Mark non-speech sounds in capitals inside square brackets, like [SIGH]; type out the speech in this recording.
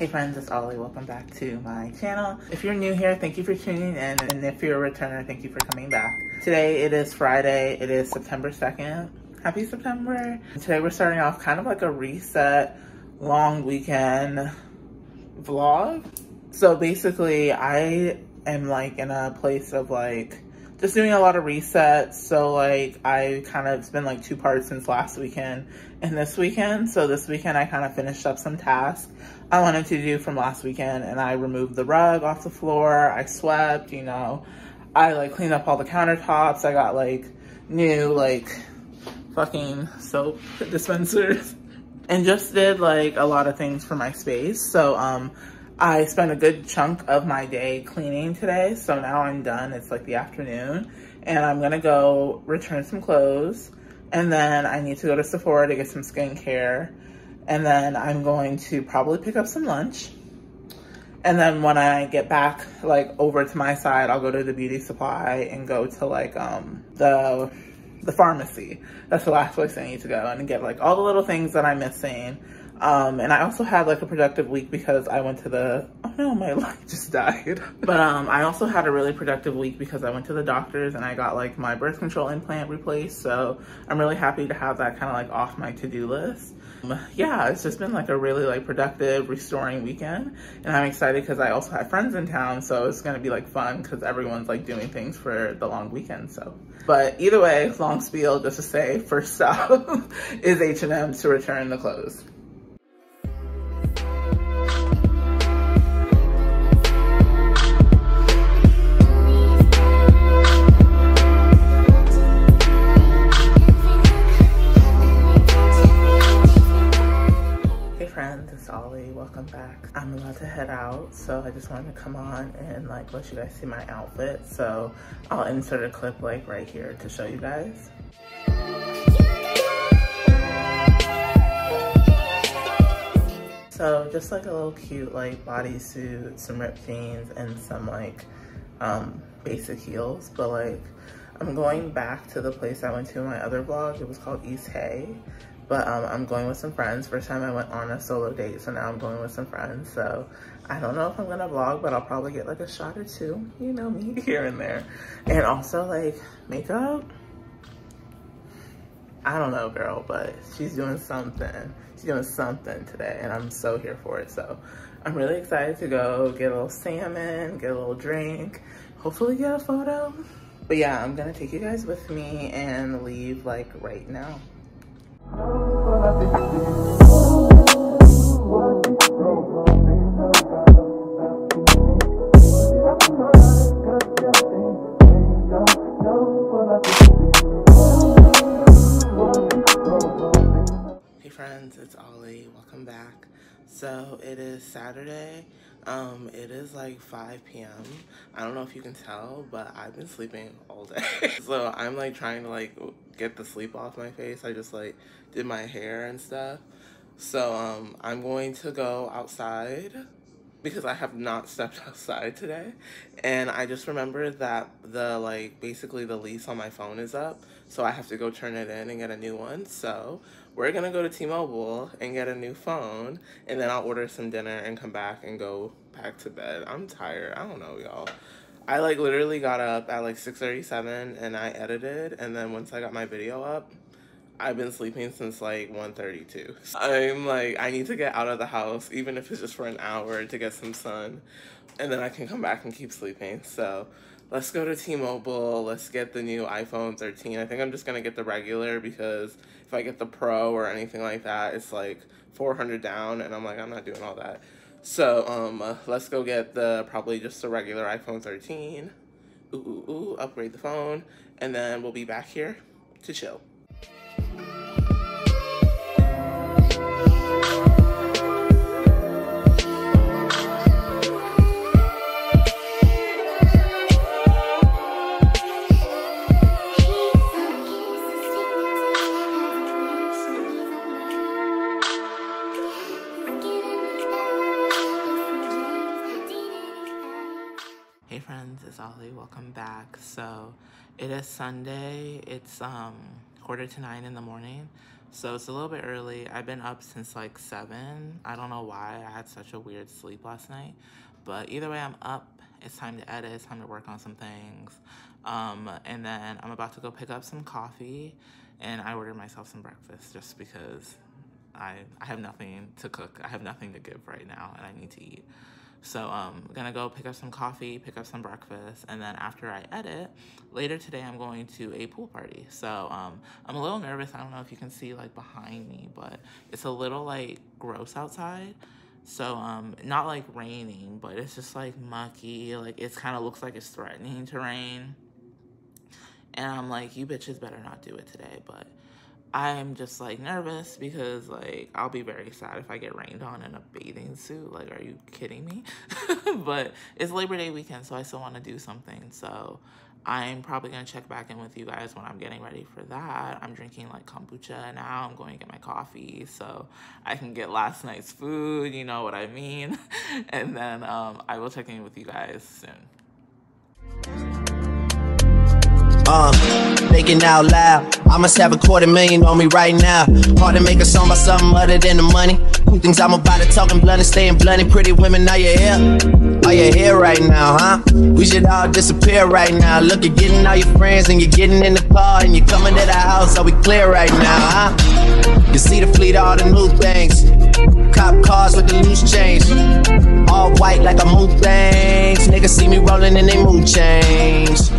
Hey friends, it's Oly. Welcome back to my channel. If you're new here, thank you for tuning in. And if you're a returner, thank you for coming back. Today, it is Friday. It is September 2nd. Happy September. Today, we're starting off kind of like a reset long weekend vlog. So basically, I am like in a place of like just doing a lot of resets. So like I kind of, it's been like two parts since last weekend and this weekend. So this weekend I kind of finished up some tasks I wanted to do from last weekend and I removed the rug off the floor. I swept, you know, I like cleaned up all the countertops. I got like new like fucking soap [LAUGHS] dispensers and just did like a lot of things for my space. So um, I spent a good chunk of my day cleaning today. So now I'm done. It's like the afternoon and I'm gonna go return some clothes. And then I need to go to Sephora to get some skincare. And then I'm going to probably pick up some lunch. And then when I get back, like over to my side, I'll go to the beauty supply and go to like um the the pharmacy. That's the last place I need to go and get like all the little things that I'm missing. Um, and I also had like a productive week because I went to the, oh no, my [LAUGHS] light just died. But [LAUGHS] um, I also had a really productive week because I went to the doctors and I got like my birth control implant replaced. So I'm really happy to have that kind of like off my to-do list. Um, yeah, it's just been like a really like productive, restoring weekend. And I'm excited because I also have friends in town. So it's gonna be like fun because everyone's like doing things for the long weekend, so. But either way, long spiel, just to say, first stop [LAUGHS] is H&M to return the clothes. Welcome back. I'm about to head out, so I just wanted to come on and like let you guys see my outfit. So I'll insert a clip like right here to show you guys. So just like a little cute like bodysuit, some ripped jeans, and some like um, basic heels. But like I'm going back to the place I went to in my other vlog. It was called East Hay. But um, I'm going with some friends. First time I went on a solo date, so now I'm going with some friends. So I don't know if I'm gonna vlog, but I'll probably get like a shot or two, you know me, [LAUGHS] here and there. And also like makeup. I don't know, girl, but she's doing something. She's doing something today, and I'm so here for it. So I'm really excited to go get a little salmon, get a little drink, hopefully get a photo. But yeah, I'm gonna take you guys with me and leave like right now. So it is Saturday. Um, it is like 5 p.m. I don't know if you can tell, but I've been sleeping all day. [LAUGHS] so I'm like trying to like get the sleep off my face. I just like did my hair and stuff. So um, I'm going to go outside because I have not stepped [LAUGHS] outside today. And I just remembered that the like basically the lease on my phone is up. So I have to go turn it in and get a new one. So we're gonna go to T-Mobile and get a new phone and then I'll order some dinner and come back and go back to bed. I'm tired. I don't know, y'all. I like literally got up at like 6.37 and I edited and then once I got my video up, I've been sleeping since like 1.32. I'm like, I need to get out of the house, even if it's just for an hour to get some sun. And then I can come back and keep sleeping. So let's go to T-Mobile. Let's get the new iPhone 13. I think I'm just going to get the regular because if I get the Pro or anything like that, it's like 400 down. And I'm like, I'm not doing all that. So um, let's go get the probably just the regular iPhone 13. Ooh, ooh, ooh, upgrade the phone. And then we'll be back here to chill. Hey friends, it's Oly. Welcome back. So it is Sunday. It's um quarter to nine in the morning. So it's a little bit early. I've been up since like seven. I don't know why I had such a weird sleep last night. But either way, I'm up. It's time to edit. It's time to work on some things. Um, and then I'm about to go pick up some coffee and I ordered myself some breakfast just because I, I have nothing to cook. I have nothing to give right now and I need to eat. So um, I'm gonna go pick up some coffee, pick up some breakfast, and then after I edit, later today I'm going to a pool party. So um, I'm a little nervous. I don't know if you can see like behind me, but it's a little like gross outside. So um, not like raining, but it's just like mucky. Like it kind of looks like it's threatening to rain. And I'm like, you bitches better not do it today, but I'm just like nervous because like I'll be very sad if I get rained on in a bathing suit. Like, are you kidding me? [LAUGHS] but it's Labor Day weekend, so I still want to do something. So I'm probably gonna check back in with you guys when I'm getting ready for that. I'm drinking like kombucha now. I'm going to get my coffee so I can get last night's food. You know what I mean? [LAUGHS] and then um, I will check in with you guys soon. Uh, thinking out loud. I must have a quarter million on me right now. Hard to make a song about something other than the money. Who thinks I'm about to talking blunt and staying blunt? Pretty women, are you here? Are you here right now, huh? We should all disappear right now. Look, you're getting all your friends and you're getting in the car and you're coming to the house. Are we clear right now, huh? You see the fleet, all the new things. Cop cars with the loose chains. All white like a mood things. Niggas see me rolling and they mood change.